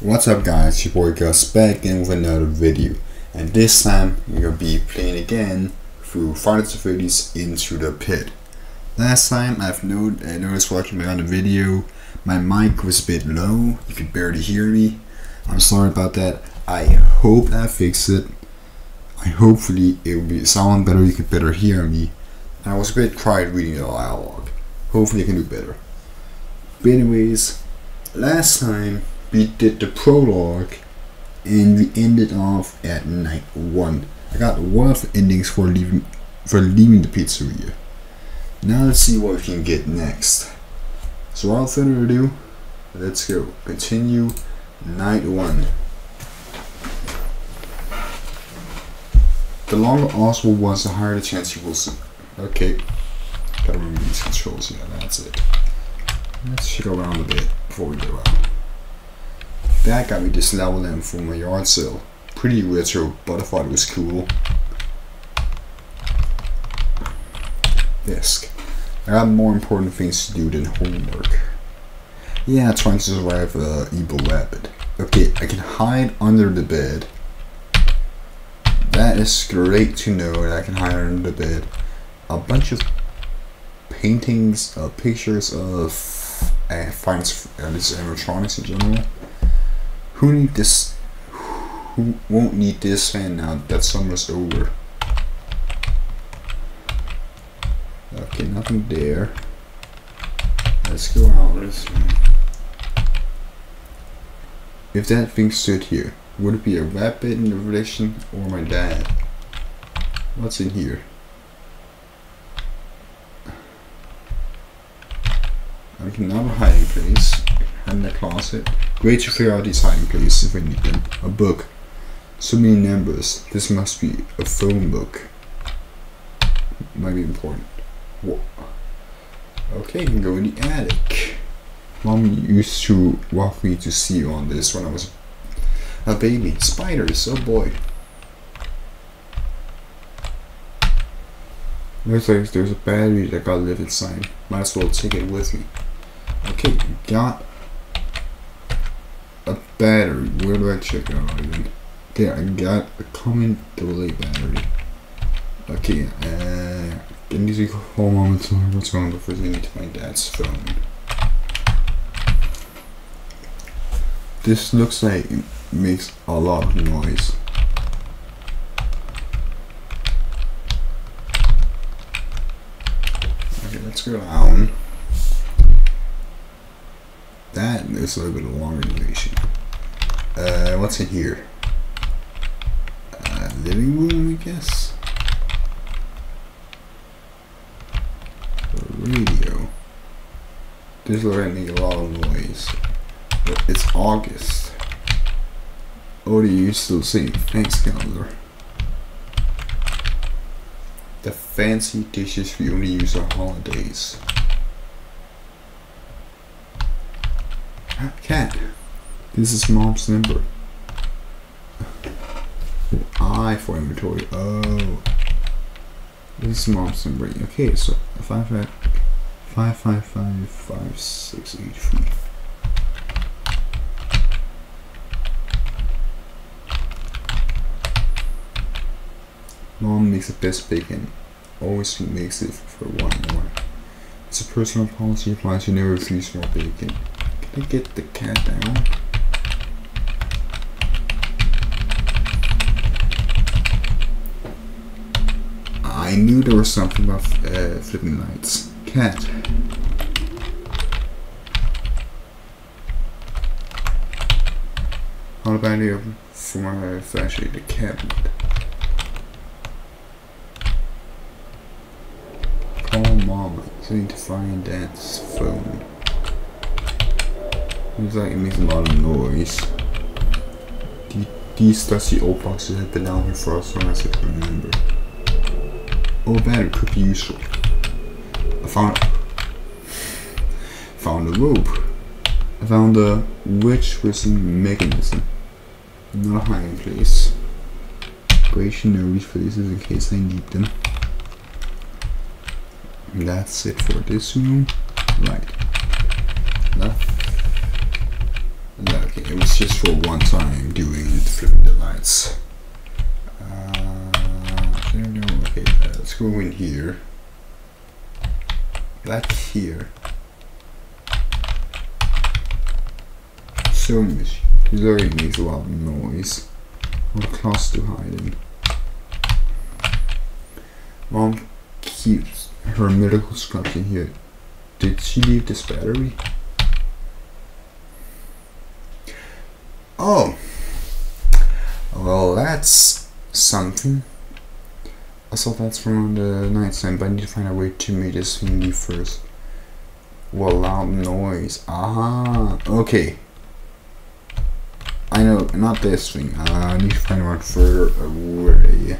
What's up guys, your boy Gust back again with another video and this time we're gonna be playing again through the 30s Into the Pit. Last time I've not- I noticed watching on the video my mic was a bit low, you could barely hear me. I'm sorry about that. I hope I fix it. I hopefully it will be sound better, you could better hear me. And I was a bit quiet reading the dialogue. Hopefully I can do better. But anyways, last time we did the prologue and we ended off at night one. I got one of the endings for leaving for leaving the pizzeria. Now let's see what we can get next. So without further ado, let's go. Continue night one. The longer Oswald was, the higher the chance he will see. Okay. Gotta remove these controls, yeah, that's it. Let's check around a bit before we go out. That got me this level in for my yard sale. Pretty retro, but I thought it was cool. Desk. I got more important things to do than homework. Yeah, trying to survive a evil rabbit. Okay, I can hide under the bed. That is great to know that I can hide under the bed. A bunch of paintings, uh, pictures of uh, finds uh, this animatronics in general. Who need this? Who won't need this fan now that summer's over? Okay, nothing there. Let's go out. If that thing stood here, would it be a rabbit in the reflection or my dad? What's in here? Okay, now a hiding place. In the closet. Great to figure out these hiding places if we need them. A book. So many numbers. This must be a phone book. Might be important. Okay, can go in the attic. Mom used to walk me to see on this when I was a baby. Spiders, oh boy. Looks like there's a battery that got live inside. Might as well take it with me. Okay, got battery. Where do I check out? Okay, I got a common delay battery. Okay, uh, I need to hold on to what's going on before I need to my dad's phone. This looks like it makes a lot of noise. Okay, let's go down. That is a little bit of longer duration. Uh, what's in here? Uh, living room, I guess. Radio. This is already a lot of noise. But it's August. Oh, do you still see? Thanks, calendar. The fancy dishes we only use on holidays. Cat. This is mom's number. I for inventory. Oh. This is mom's number. Okay, so five five five five five five six eight three. Mom makes the best bacon. Always makes it for one more. It's a personal policy applies to never refuse more bacon. Can I get the cat down? I knew there was something about uh, flipping lights. Cat. How about you for my flashlight, the cabinet? Call. So I need to find dad's phone. Looks like it makes a lot of noise. These dusty old boxes have been down here for as long as I can remember. Oh, battery could be useful. I found found a rope. I found a witch whistling mechanism. Not a hiding place. Great to know these in case I need them. That's it for this room. Right. Left. Okay, was just for one time doing it flipping the lights. Let's go in here. Back here. So much. Already makes a lot of noise. What close to hide. Mom keeps her medical scraps in here. Did she leave this battery? Oh. Well, that's something. I thought that's from the night nightstand, but I need to find a way to make this thingy first. Well, loud noise. Ah, okay. I know, not this thing. Uh, I need to find one further away.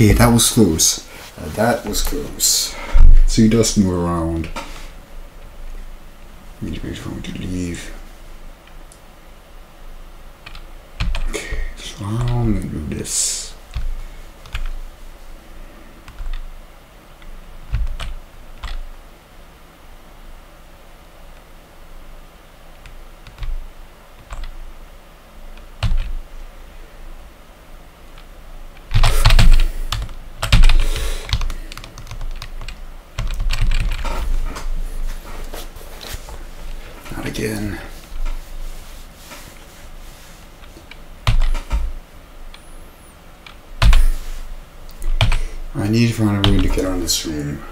Okay, that was close. Uh, that was close. So he does move around. Maybe he's going to leave. Okay, so I'm gonna do this. Not again. Need to to get on the room.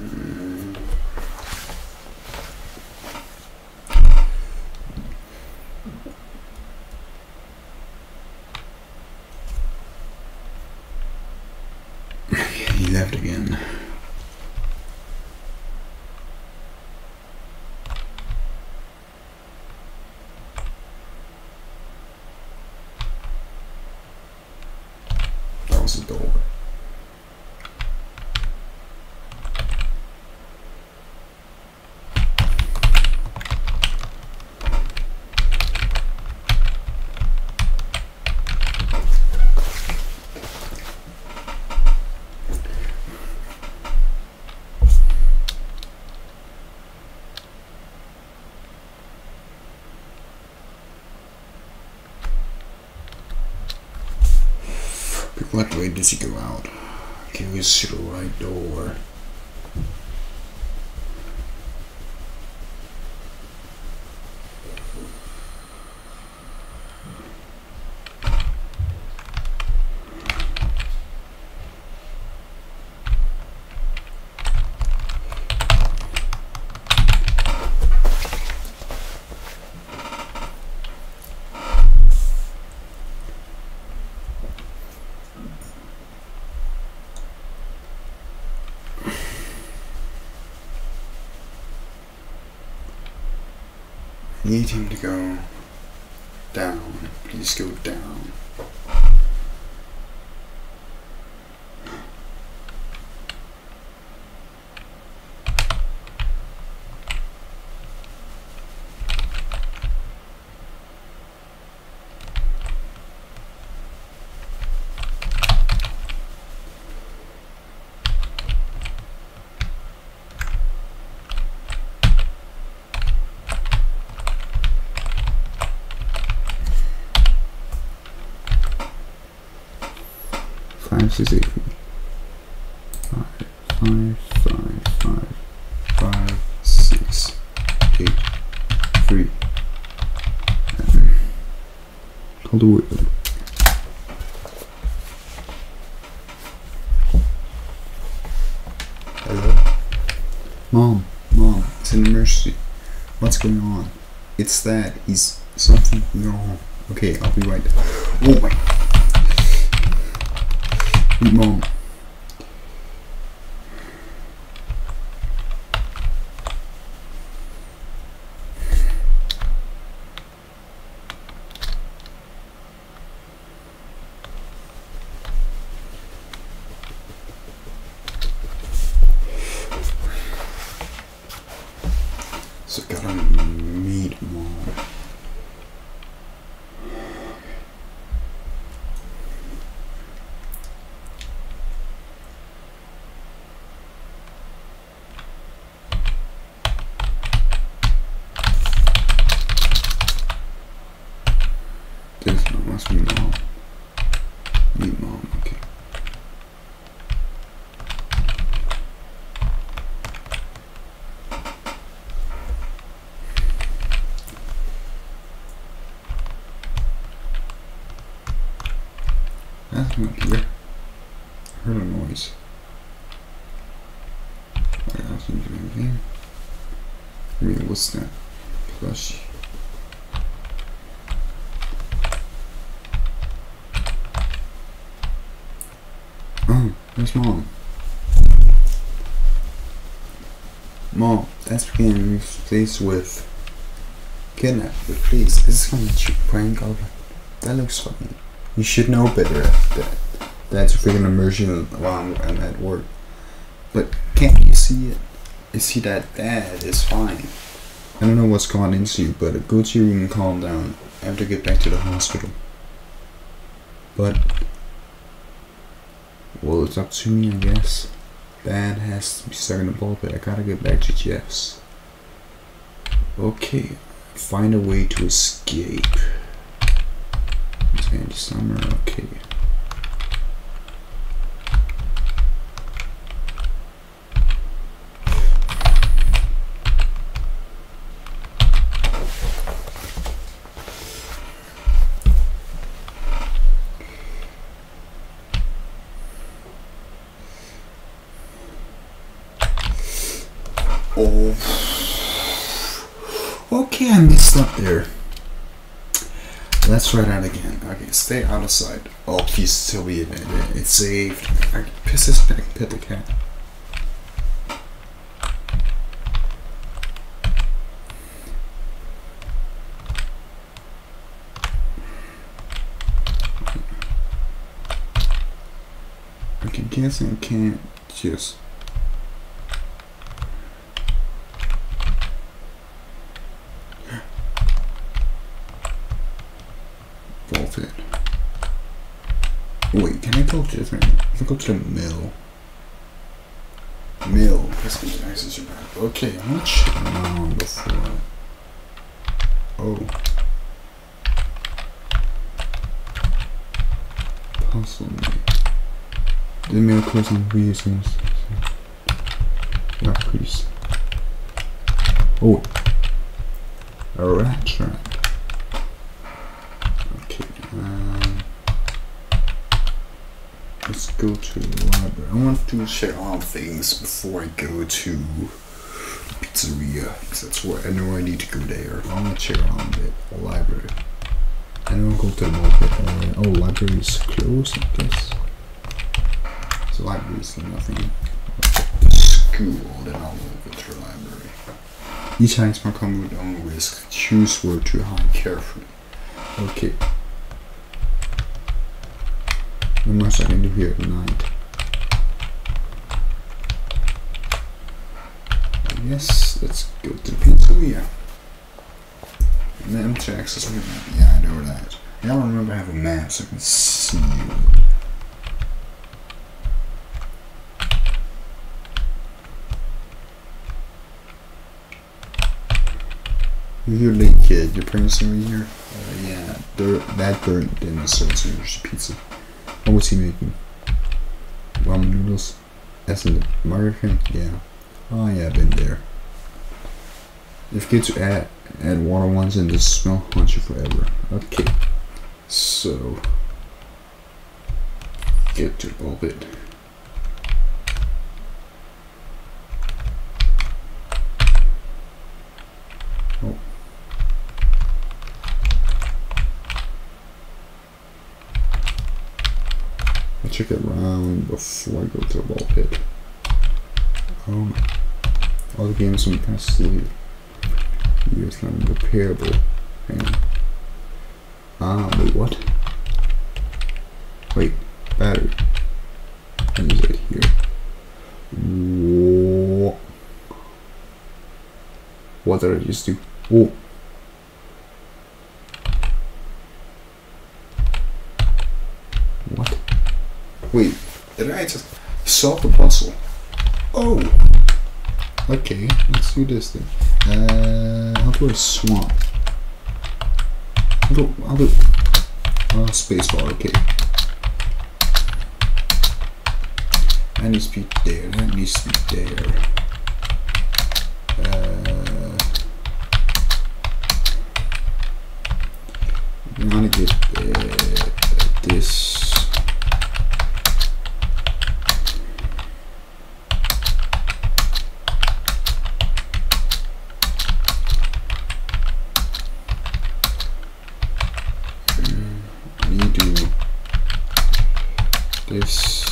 Mm. he left again. That was the door. What way does he go out? Through the right door. Need him to go down. Please go down. Five six eight five five five five five six eight three Call the word. Hello? Mom, mom, it's an emergency. What's going on? It's that he's something wrong. Okay, I'll be right there. Oh my Mom. So gotta meet mom. Be mom. Meet mom, okay. That's not here. I heard a noise. What else is anything? Wait, what's that? Plushie. Mom. Mom, that's being replaced with kidnap. Please, this is be cheap prank. I'll- That looks funny. You should know better that. That's a freaking immersion while I'm, I'm at work. But can't you see it? You see that dad is fine. I don't know what's gone into you, but go to your room and calm down. I have to get back to the hospital. But it's up to me, I guess. Dad has to be stuck in the ball pit. I gotta get back to Jeff's. Okay, find a way to escape. Andy Summer, okay. Oh. Okay, I messed up there. Let's try that again. Okay, stay out of sight. Oh, please in it. It's saved. I piss this back, pet the cat. Okay, guess I can't just Wolf it. Wait, can I go to different? If I go to the mill. Mill. That's what the access are back. Okay, I'm not check around before. Oh. Puzzle me. Mill closing reasons. Yeah, please. Oh. A rat trap. Okay, um, let's go to the library. I want to check on things before I go to pizzeria, that's where I know I need to go there. I want to check on the, library. I don't go to the. Uh, oh, library is closed, I guess. So library is nothing. I'll check the school, then I'll go to the library. Each item will come with own risk. Choose where to hide carefully. Okay. Not much I can do here tonight. Yes, let's go to the pizzeria. And then to access my map. Yeah, I know that. I don't remember I have a map so I can see you. You're late, kid. Your parents are here. Uh, yeah, they're, that burnt dinner serves your pizza. What was he making? Ramen noodles? That's in the American? Yeah. Oh yeah, I've been there. If you get to add add water ones and this smell haunts you forever. Okay. So get to the bit. Check it around before I go to the ball pit. Um, all the games from sleeve. Use them repairable. And ah, wait, what? Wait, battery. And is it here? Whoa. What did I just do? Oh. What? Wait, did I just solve the puzzle? Oh! Okay, let's do this then. Uh, I'll do a swamp. I'll do, I'll do, uh, spacebar, okay. That needs to be there, that needs to be there. Uh, I'm gonna get uh, this. I need to this.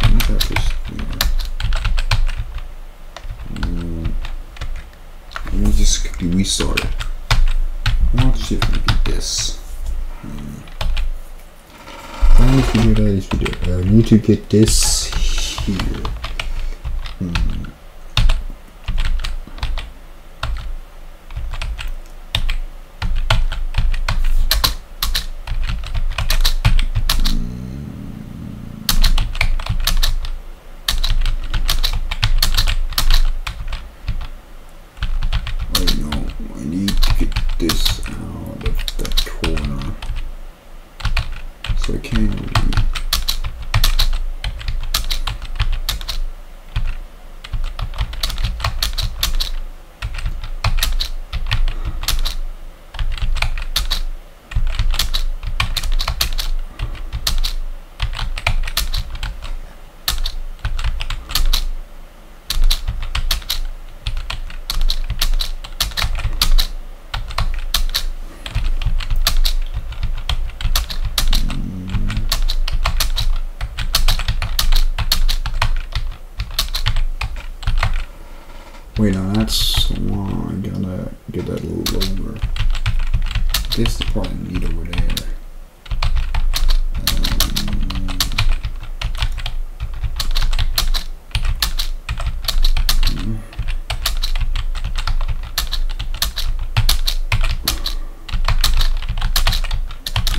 Let me try this here. Mm. Let me just quickly restart it. I want to see if I can get this. Hmm. I need to do that this video. I need to get this here. Hmm. Wait, no. I need to get this out of that corner. So I can't really... Wait, no, that's one. I gotta get that a little lower. This is probably need over there. Um, hmm.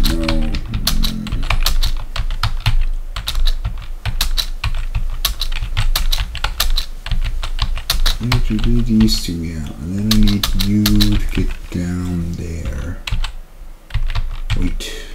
No. hmm. I need to do these two out, and then I need you to get down there. Wait.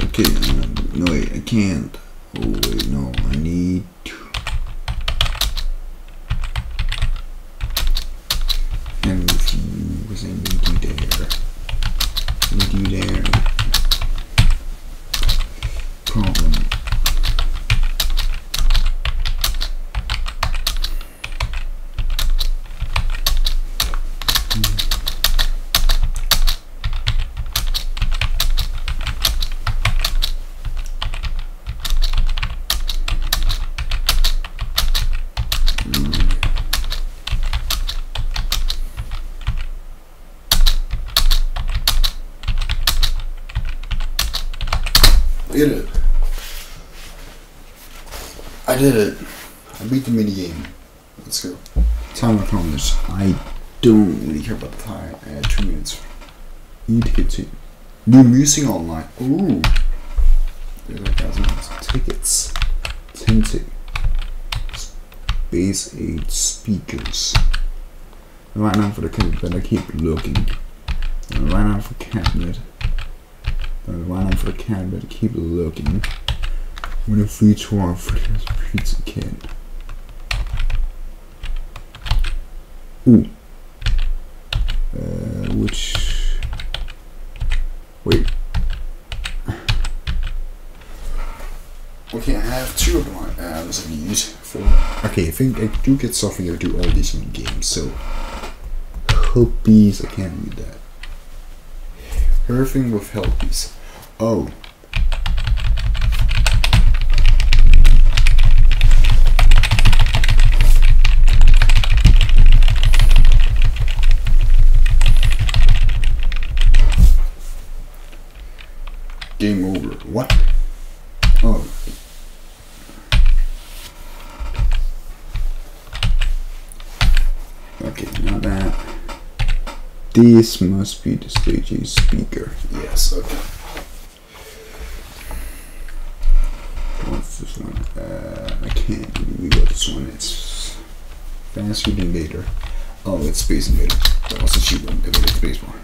Okay, um, no wait, I can't. Oh wait, no, I need to. And refuse, I need you there. Need you there. Problem. did it. I did it. I beat the mini game. Let's go. Time accomplished. I don't really care about the time. I had two minutes. Need to get to new music online. Ooh. Like thousand tickets. Tinted. Space Age speakers. Right now for the cabinet, I keep looking. Right now for the cabinet. Right now for the cabinet, keep looking. When a free tour for this pizza kid. Ooh. Uh, which. Wait. Okay, I have two of my ads I use for. Okay, I think I do get something I do all these in games, so. Helpies, I can't read that. Everything with Helpies. Oh. Game over. What? Oh. Okay, now that. This must be the stage speaker. Yes, okay. What's this one? Uh, I can't really got this one. It's Fast Food Invader. Oh, it's Space Invader. That was a cheap one. Invader Space War.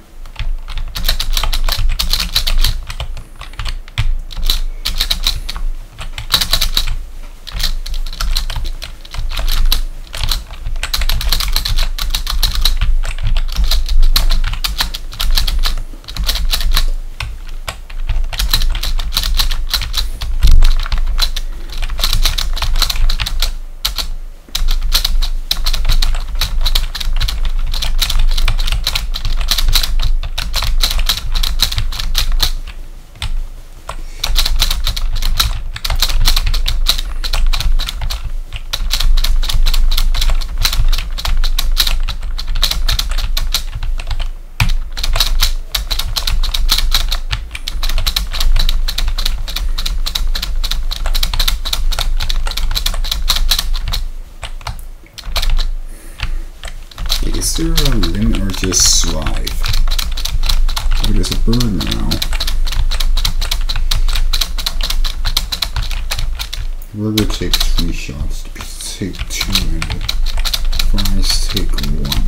Is there a limit or just slide? Oh, there's a bird now. Burger takes three shots. Take two and fries take one.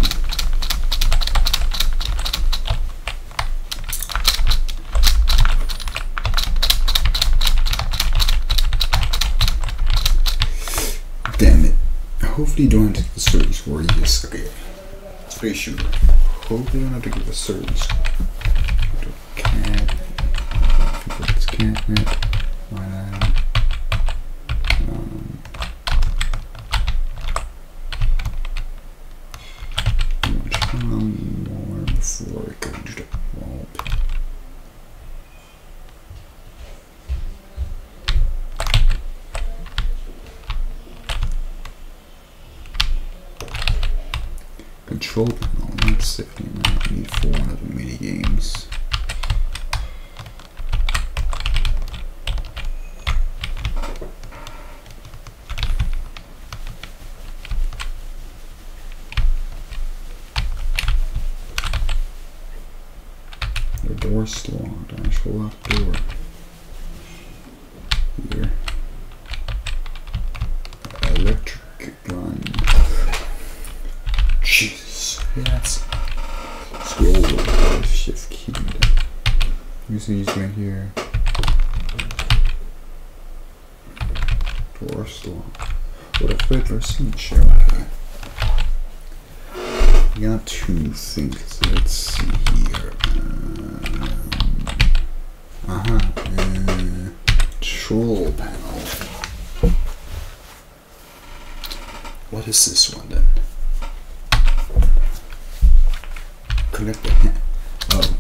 Damn it. Hopefully you don't have to take the search where you just okay. Shooter. Hopefully you don't have to give a search. Cat. Catnip. door slot, actual locked door. Here. Electric gun. Jesus. Yes. Scroll over shift key. You see these right here. Door slot. What a fiddler seat show. You got two think through. This one then? Connect the hand. Oh.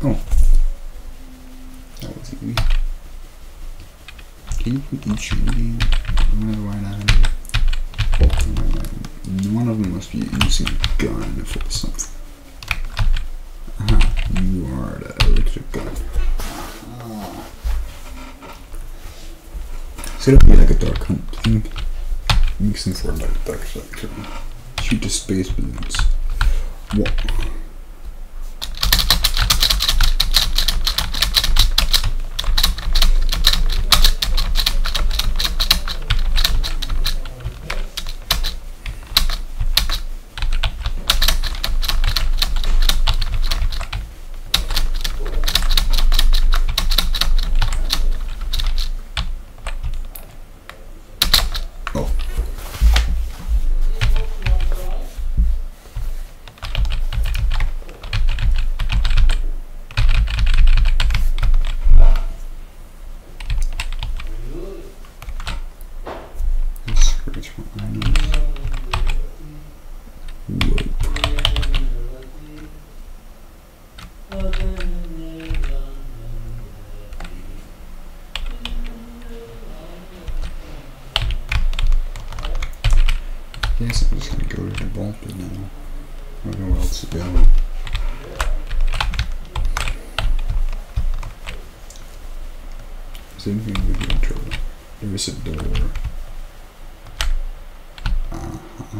Oh. That was easy. Each reading one of them must be using a gun for something. Uh-huh. You are the electric gun. Uh-huh. So it'll be like a dark hunt thing. For like dark side. Shoot the space balloons. What? Oh. Let's scratch my items. Whoa. Yes, I'm just gonna go to the ball pit now. I don't know where else to go. Is there anything we can control? There is a door.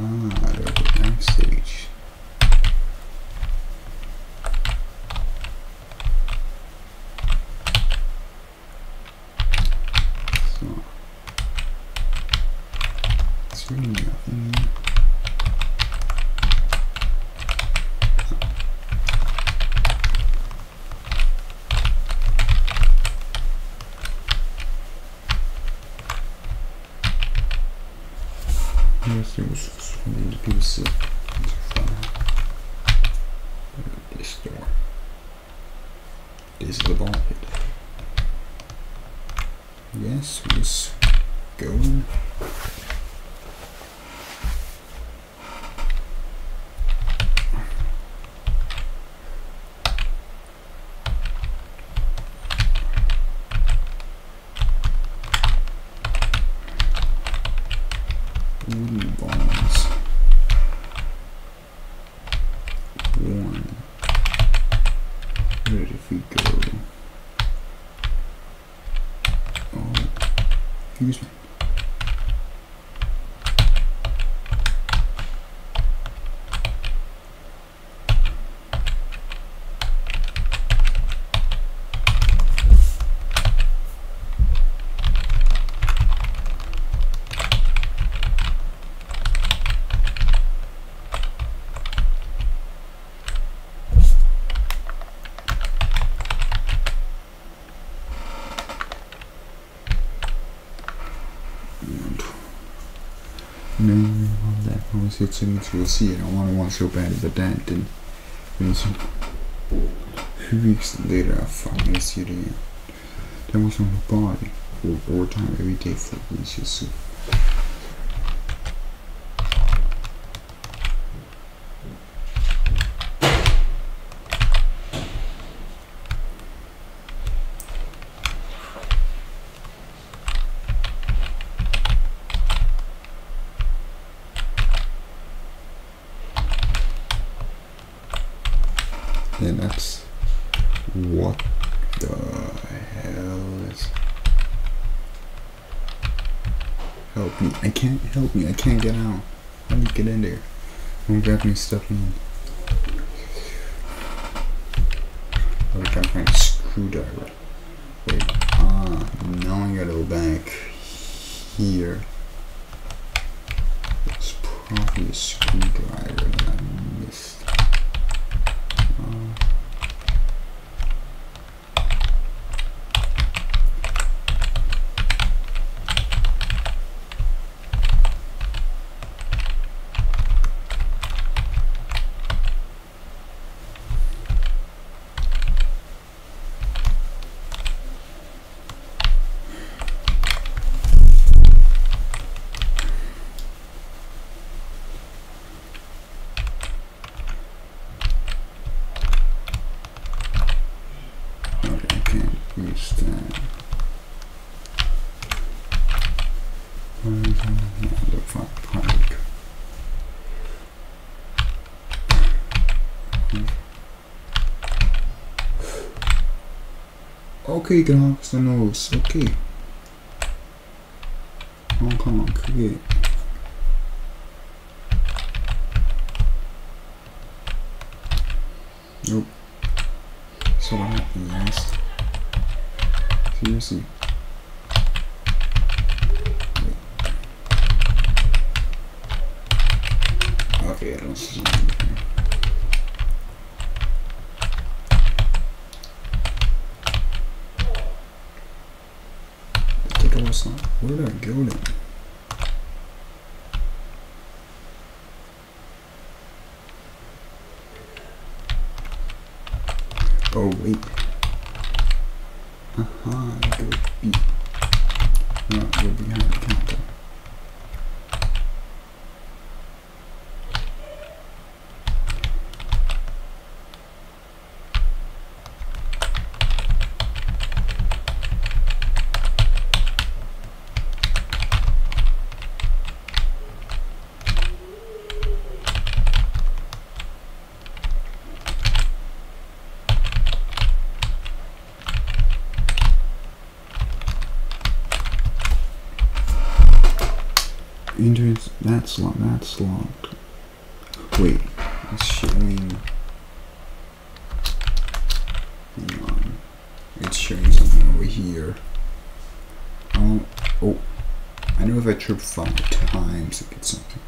Uh-huh, there's a backstage. So, it's really nothing. Yes, there was one piece of this door. This is the ball pit. Yes, we just go. Wooden balls. One. Where did we go? Oh, excuse me. No, on that I was here soon to see it. I want to watch so bad, but that didn't. It weeks later, I finally see it again. That was on the body for overtime every day for weeks. So. And that's what the hell is help me. I can't help me. I can't get out. How do you get in there? Don't grab me stuff in. I gotta find a screwdriver. Wait. Ah, now I gotta go back here. It's probably a screwdriver that I missed. Uh, Okay, I can't use that. Where is it? No, the fuck pike. Okay, off the nose. Okay. Come on, cook it. Nope. So what happened last? Seriously. Wait. Okay, I don't see anything. I think I was not. Where did I go then? Wait. Aha, go. No, we're behind the counter. Locked, locked. Wait, it's showing. Hang on. It's showing something over here. Oh, oh. I know if I trip five times, it gets something.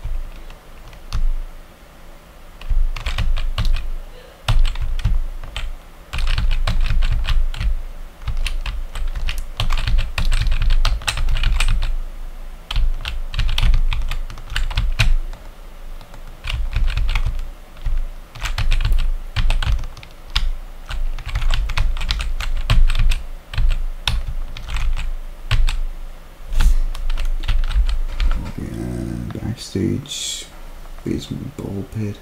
And backstage, basement ball pit.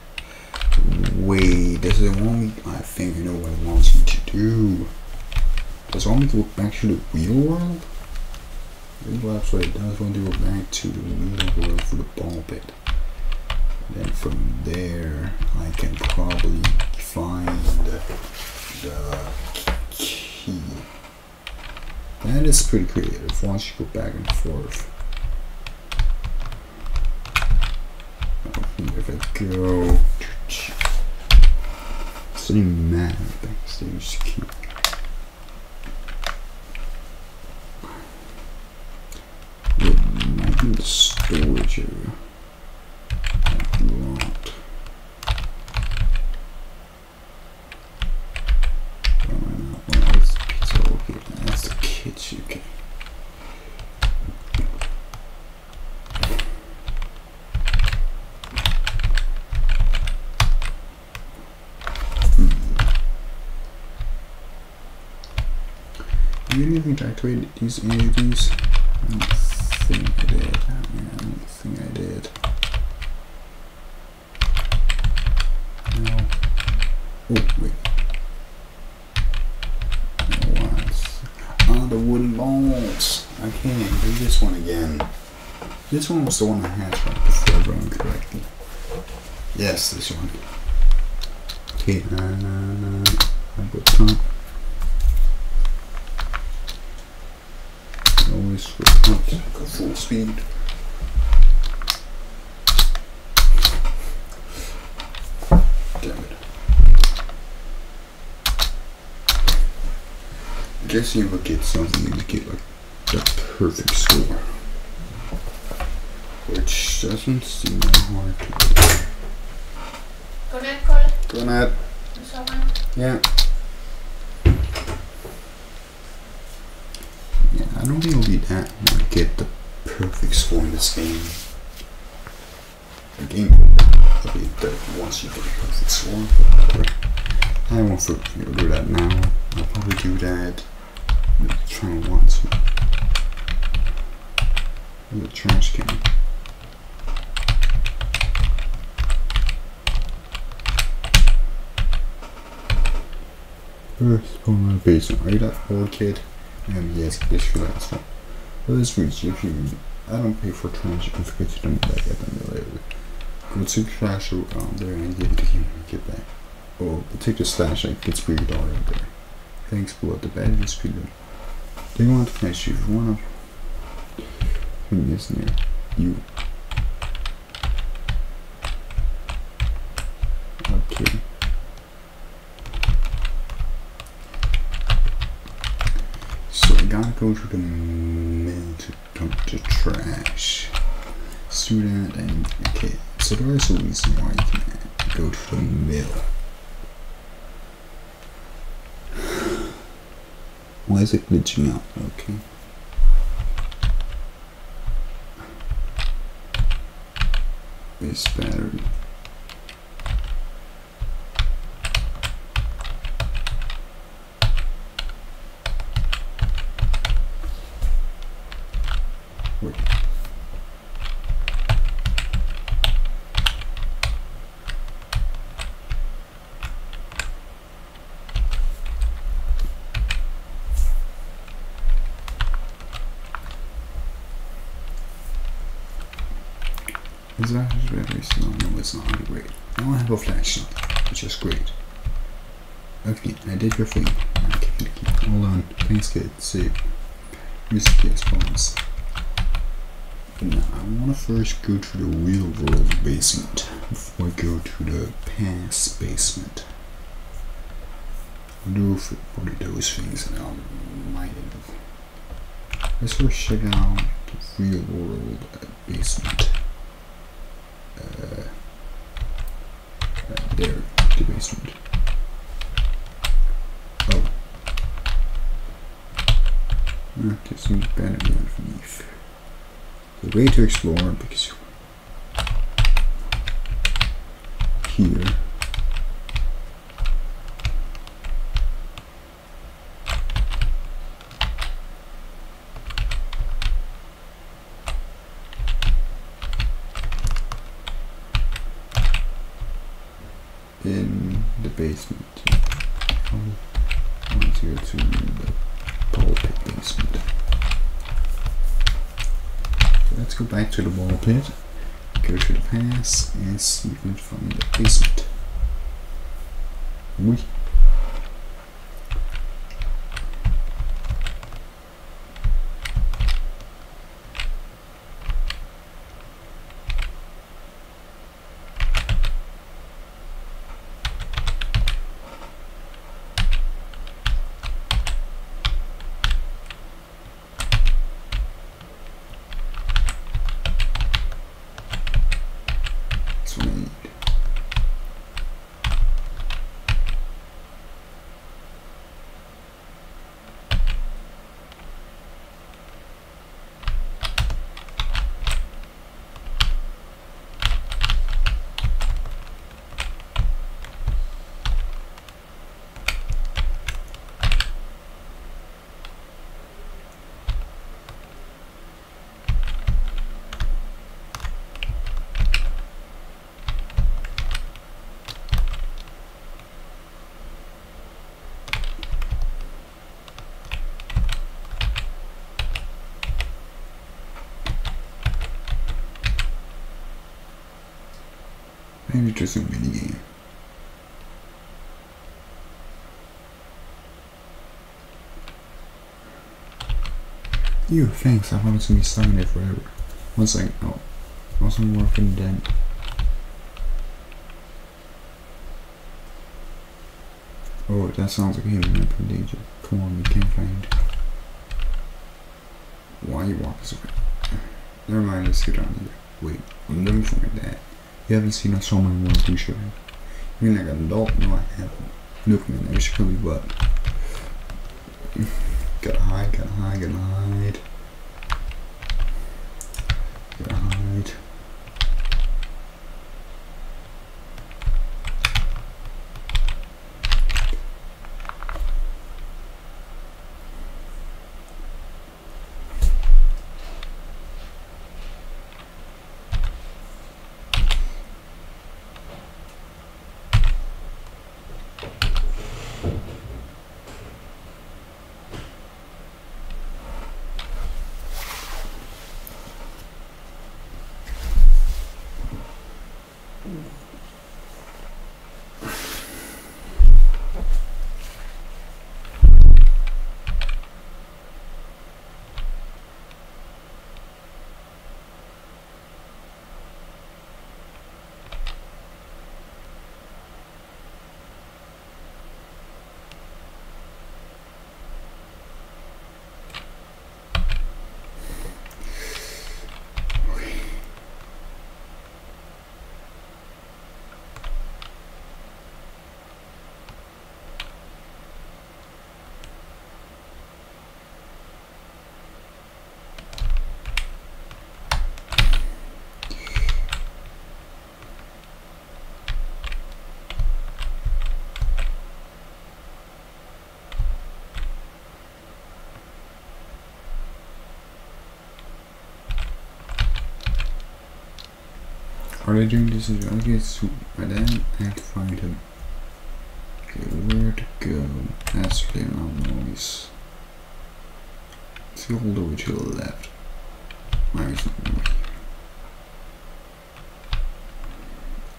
Wait, does it want me? I think I know what it wants me to do. Does it want me to go back to the real world? That's what it does want to go back to the real world for the ball pit. Then from there, I can probably find the key. That is pretty creative once you go back and forth. Oh, if I go city map backstage might be the storage area. Locked. Why am I not? Well, that's the pizza. Okay, that's the kitchen. Okay. Do activated these any? I don't think I did. Yeah, I don't think I did. No. Oh, wait. Ah, the wooden balls. I can't do this one again. This one was the one I had right before I remember correctly. Yes, this one. Okay, uh, I put top. full speed. Damn it. I guess you would get something to get like the perfect score. Which doesn't seem that hard to do. Go Yeah. Don't think it'll be that hard to get the perfect score in this game. The game will be that once you get a perfect score, whatever. I won't do that now. I'll probably do that with trying once. With the trash can. First, pull my basement. Are you that old kid? Um, yes, this for that one. Well, this reach if. I don't pay for trash and forget to them back at them later. Go to the trash around there and give it to when get back. Oh, take this flashlight, get spirit door right there. Thanks, blood. The bad is spirit. They want to flash you. If you want to bring near you. Okay. So I gotta go to the mill to dump the trash. That and okay. So there is a reason why you can go to the mill. Why is it glitching out? Okay. This battery. Wait. Is that very slow? No, it's not great. I don't have a flashlight, is great. Okay, I did your thing. Okay. Hold on. Thanks, kid. Save. Risky response. Now, I want to first go to the real world basement before I go to the past basement. I'll do probably those things and I'll mind it. Let's first check out the real world basement. Uh, uh, there, the basement. Oh. Uh, there's some battery underneath. The way to explore because here in the basement. I want to go to the ball pit basement. So let's go back to the ball pit, go to the pass, and see if we can find the basement. Oui. That's what I need. Maybe just a mini game. Ew, thanks. I thought gonna be stuck in there forever. One second. Oh, wasn't working then. Oh, that sounds like him in Danger. Come on, we can't find. Why are you walk this way? Never mind, let's get on here. Wait, for my dad. You haven't seen us on my world, sure? You're like an adult? No, I haven't. Look, man, I should come me butt. Gotta hide, gotta hide, gotta hide. Gotta hide. Doing this? Okay, so had to find him. Okay, where to go? That's really loud noise. All the way to the left. Is it?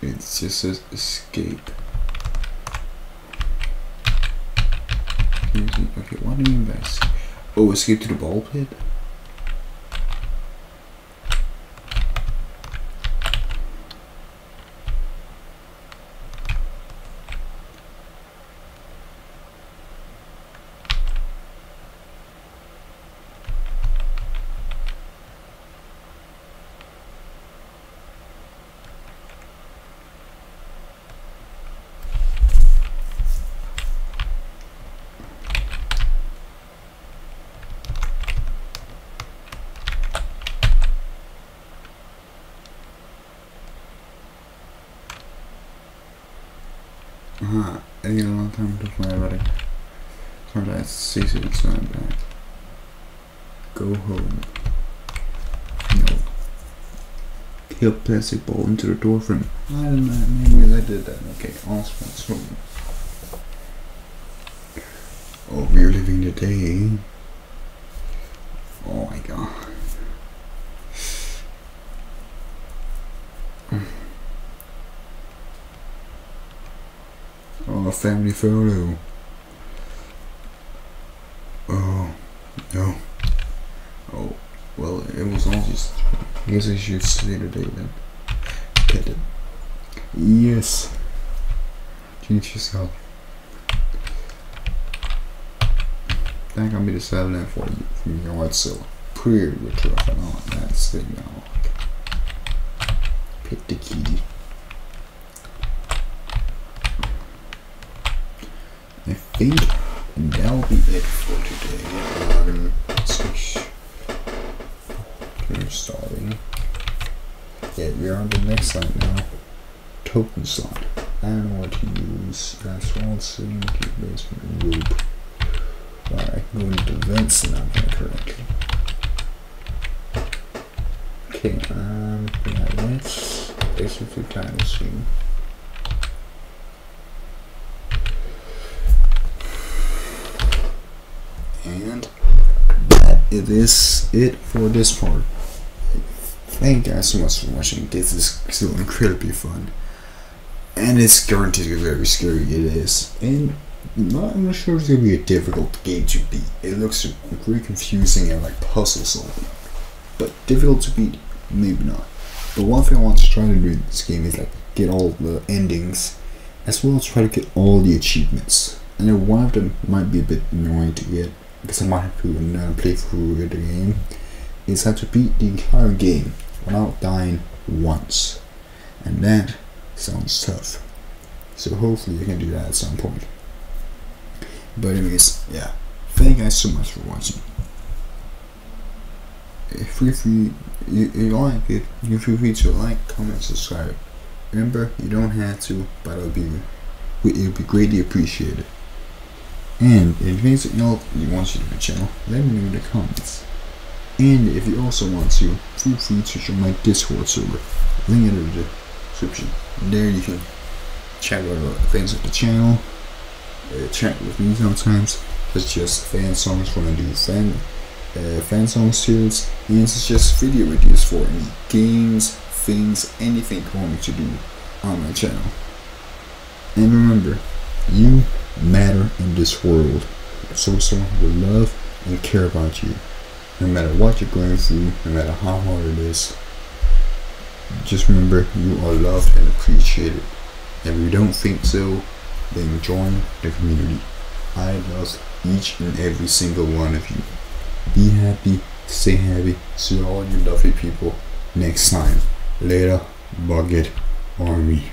It just says escape. Okay, what do you mean by escape? Oh, escape to the ball pit? Aha, I need a long time to fly already. Sorry, that's six it's not bad. Go home. No. Kill plastic ball into the door frame. I don't know, maybe I did that. Okay, Oswald's home. Oh, we're living the day. Oh my god. Oh, a family photo. Oh, no. Oh, well, it all just. I guess I should stay today then. Get it. Yes. Change yourself. That got me to 7 and 40 from your white silver. Pretty rough and. That's the now. Pick the key. I think that'll be it for today. Um, Okay, starting. Yeah, we're on the next slide now. Token slot. I don't what to use. That's all sitting keep basement group. Alright, I can go into events and I'm. Okay, um, yeah, let's basically title scene. And that is it for this part. Thank you guys so much for watching. This is still incredibly fun. And it's guaranteed to be very scary. It is. And not, I'm not sure it's gonna be a difficult game to beat. It looks very confusing and like puzzle solving. But difficult to beat, maybe not. But one thing I want to try to do in this game is like get all the endings as well as try to get all the achievements. I know one of them might be a bit annoying to get because I might have to another playthrough of the game. Is how to beat the entire game without dying once, and that sounds tough. So hopefully you can do that at some point. But anyways, yeah. Thank you guys so much for watching. Eh, feel free, you, you like it, you feel free to like, comment, subscribe. Remember, you don't have to, but it'll be it'll be greatly appreciated. And if there's anything else you want to do the channel, let me know in the comments. And if you also want to, feel free to join my Discord server. Link in the description. There you can chat about things with the channel, uh, chat with me sometimes, suggest fan songs when I do fan uh, fan song series, and suggest video ideas for any games, things, anything you want me to do on my channel. And remember, you matter in this world. So someone will love and care about you. No matter what you're going through, no matter how hard it is. Just remember you are loved and appreciated. And if you don't think so, then join the community. I love each and every single one of you. Be happy, stay happy, see all you lovely people next time. Later, Bucket Army.